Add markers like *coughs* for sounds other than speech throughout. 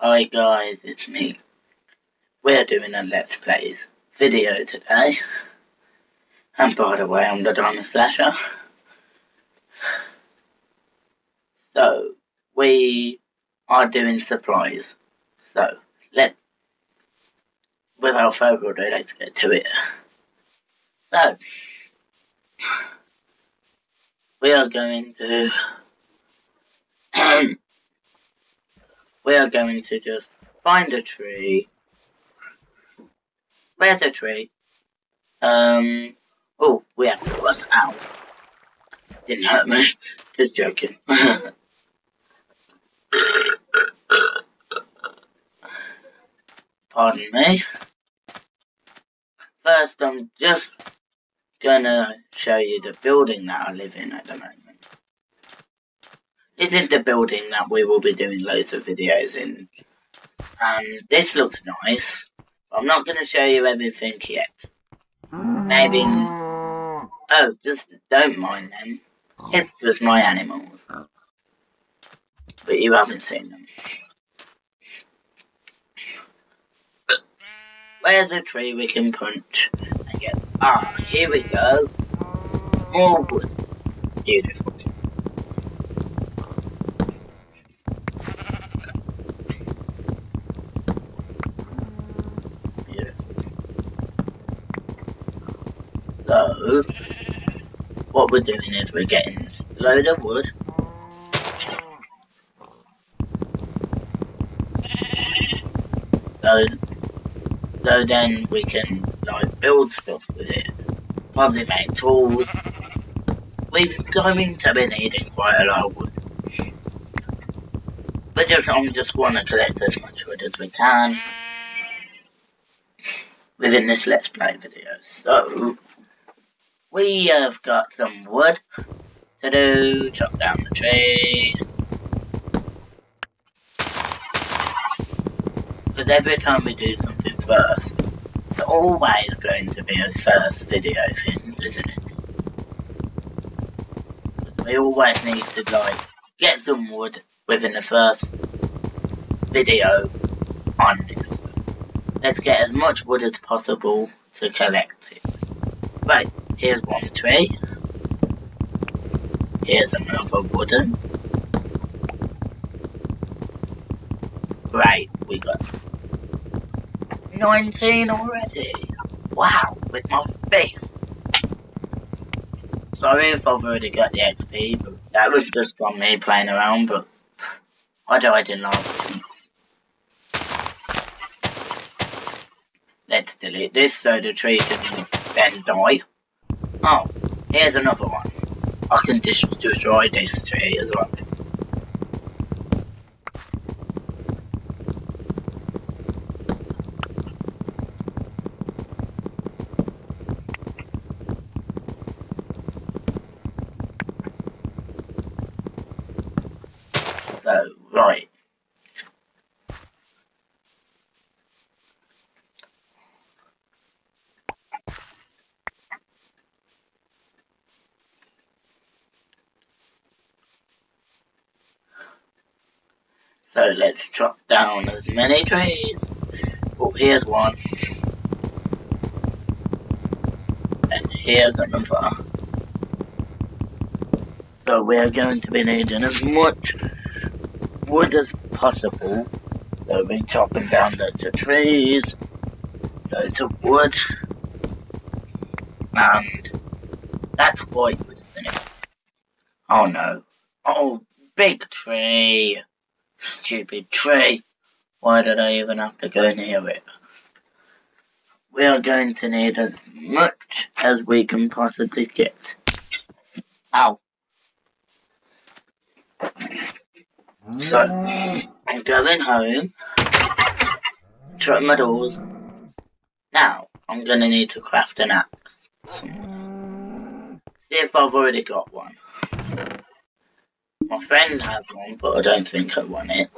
Hi guys, it's me. We're doing a Let's Plays video today. And by the way, I'm the Diamond Slasher. So, we are doing supplies. So, let, without further ado, let's get to it. So, we are going to *clears throat* we are going to just find a tree. Where's a tree? Um, oh, we have to cross out. Didn't hurt me. *laughs* Just joking. *laughs* Pardon me. First, I'm just gonna show you the building that I live in at the moment. Is the building that we will be doing loads of videos in. And this looks nice. I'm not going to show you everything yet. Maybe... Oh, just don't mind them. It's just my animals. But you haven't seen them. Where's the tree we can punch and get... Ah, here we go. More wood. Beautiful. What we're doing is we're getting a load of wood. So, so then we can like build stuff with it. Probably make tools. We're going to be needing quite a lot of wood. But just, I'm just to collect as much wood as we can within this Let's Play video. So, we have got some wood to do, chop down the tree. Because every time we do something first, it's always going to be a first video thing, isn't it? We always need to like, get some wood within the first video on this. Let's get as much wood as possible to collect it. Right. Here's one tree. Here's another wooden. Great, we got 19 already. Wow, with my face. Sorry if I've already got the XP, but that was just from me playing around, but I died in last Let's delete this so the tree can then die. Oh, here's another one. I can destroy this tree as well. So, right. So let's chop down as many trees. Oh, here's one. And here's another. So we're going to be needing as much wood as possible. So we're chopping down loads of trees, loads of wood, and that's good, isn't it? Oh no. Oh, big tree. Stupid tree. Why did I even have to go near it? We are going to need as much as we can possibly get. Ow. So, I'm going home. Shut my doors. Now, I'm gonna need to craft an axe. See if I've already got one. My friend has one, but I don't think I want it.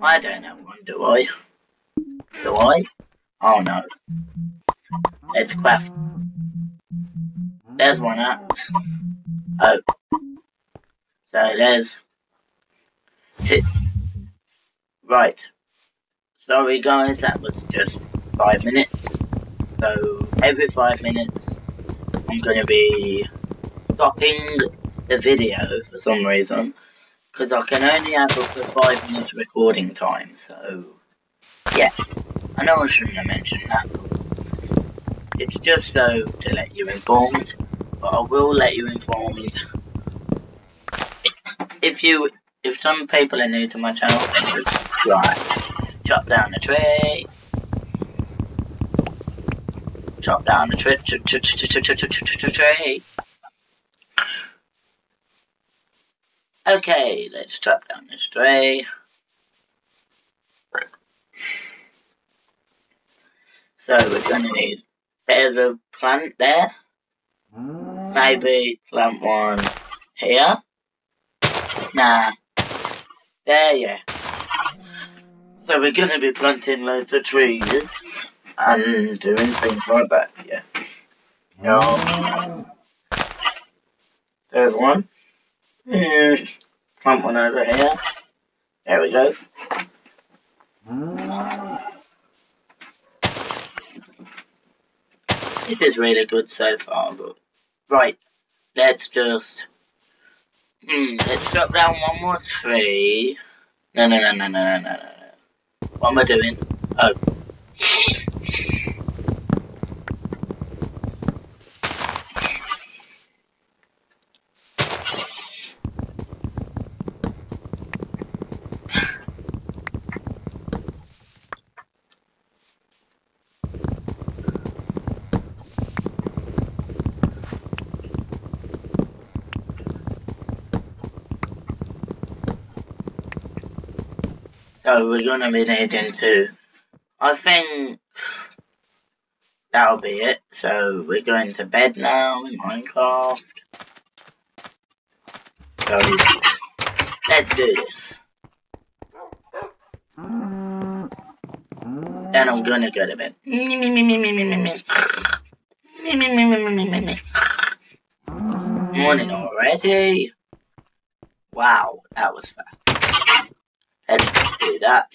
I don't have one, do I? Do I? Oh no. Let's craft. There's one axe. Oh. So there's Right. Sorry guys, that was just five minutes. So every five minutes I'm gonna be stopping the video for some reason because I can only have up to five minutes recording time. So yeah, I know I shouldn't have mentioned that. But It's just so to let you informed, but I will let you informed. If you, if some people are new to my channel, then just subscribe. Chop down the tree. Chop down the tree. Okay, let's chop down this tree. So we're gonna need, there's a plant there. Mm. Maybe plant one here. Nah. There, yeah. So we're gonna be planting loads of trees and doing things like that, yeah. Yeah. There's one. Mm, plant one over here. There we go. This is really good so far, but right, let's just hmm, let's drop down one more tree. No, no, no, no, no, no, no, no. What am I doing? Oh. So we're gonna be needing to, I think that'll be it. So we're going to bed now in Minecraft. So let's do this. Then I'm gonna go to bed. Morning already. Wow, that was fast. Let's do that.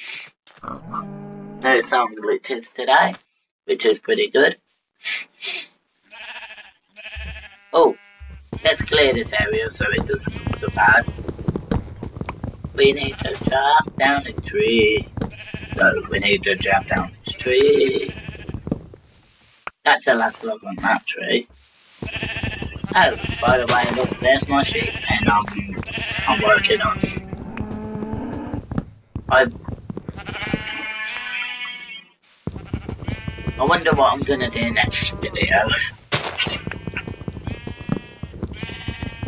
No sound glitches today, which is pretty good. Oh, let's clear this area so it doesn't look so bad. We need to chop down a tree. So we need to chop down this tree. That's the last log on that tree. Oh, by the way, look, there's my sheep pen I'm, I'm working on I I wonder what I'm gonna do next video.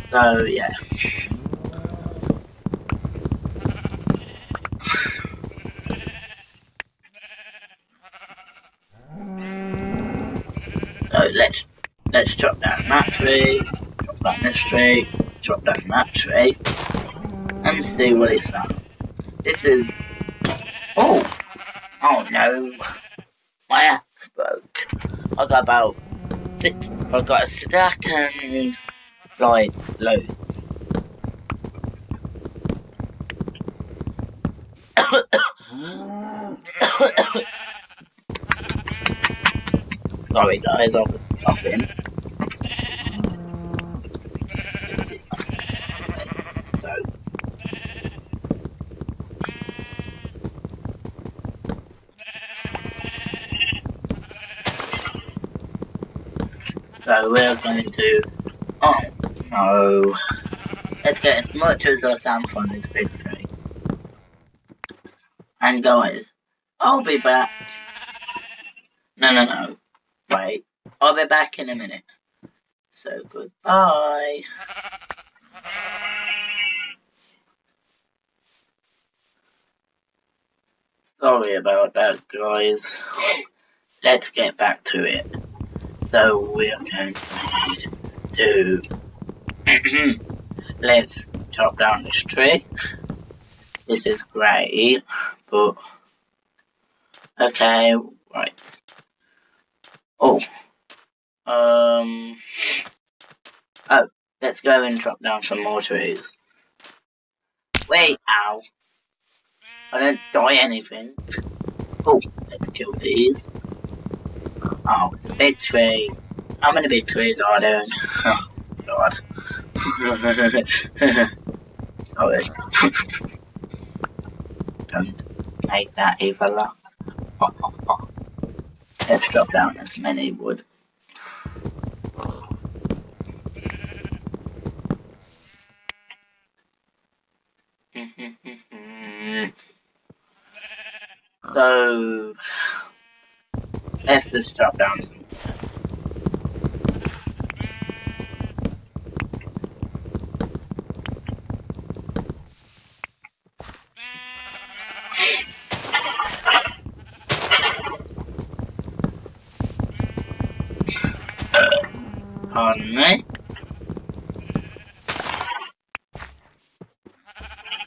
So yeah. So let's let's chop down that tree, chop down this tree, chop down that tree, and see what it's like. This is... Oh! Oh no! My axe broke. I got about six... I got a stack and... Like, loads. *coughs* Sorry guys, I was coughing. So we're going to, oh no, let's get as much as I can from this big tree. And guys, I'll be back. No, no, no, wait, I'll be back in a minute. So goodbye. Sorry about that, guys. Let's get back to it. So we are going to *clears throat* let's chop down this tree. This is great, but okay, right. Oh, um, oh, let's go and chop down some more trees. Wait, ow. I don't die anything. Oh, let's kill these. Oh, it's a big tree. How many big trees are there? Oh, God. *laughs* Sorry. *laughs* don't make that evil laugh. *laughs* Let's drop down as many wood. so that's the stuff, down. Pardon me.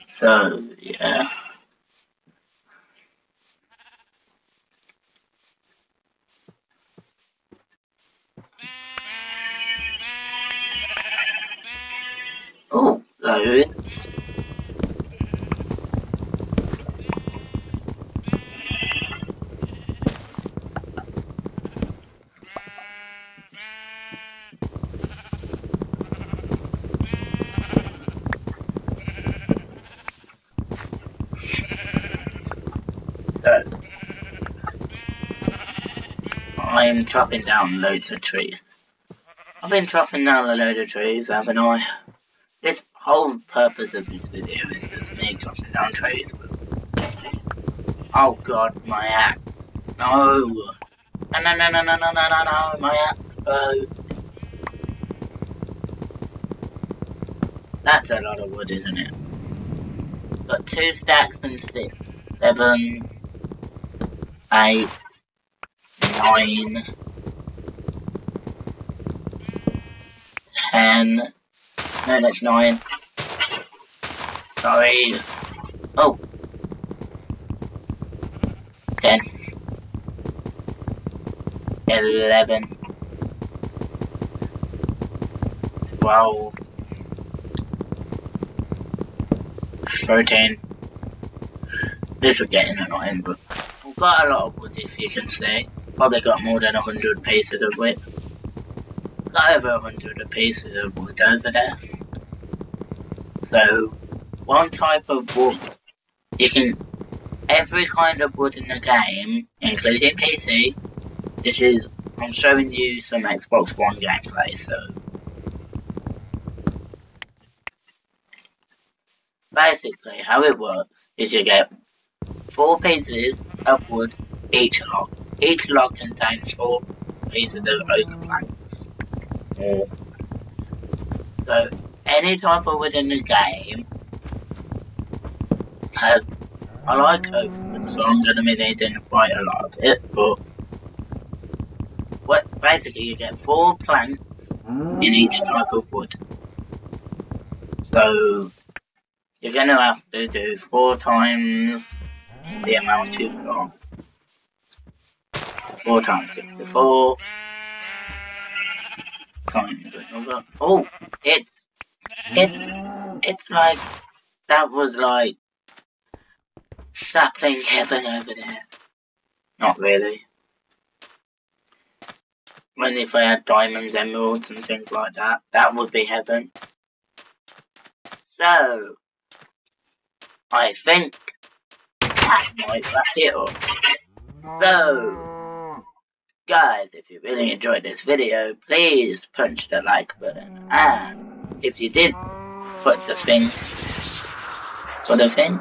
So, I'm chopping down loads of trees. I've been chopping down a load of trees, haven't I? This whole purpose of this video is just me chopping down trees. Oh god, my axe. No! No, no, no, no, no, no, no, no, no, my axe broke. That's a lot of wood, isn't it? Got two stacks and six. Seven eight, nine, ten. No, that's nine. Sorry. Oh. Ten. Eleven. Twelve. Thirteen. This is getting annoying, but we've got a lot of wood if you can say. Probably got more than a 100 pieces of wood. Got over a 100 pieces of wood over there. So, one type of wood, you can, every kind of wood in the game, including PC, this is, I'm showing you some Xbox One gameplay, so. Basically, how it works is you get four pieces of wood each log. Each log contains four pieces of oak planks. So, any type of wood in the game I like wood, so I'm going to be needing quite a lot of it, but what, basically you get four planks in each type of wood. So, you're going to have to do four times the amount you've got. 4 times 64 times another. Oh, it's, it's, it's like, that was like sapling heaven over there. Not really. When if I had diamonds, emeralds and things like that, that would be heaven. So, I think that might wrap it up. So, guys, if you really enjoyed this video, please punch the like button. And if you did put the thing, put the thing,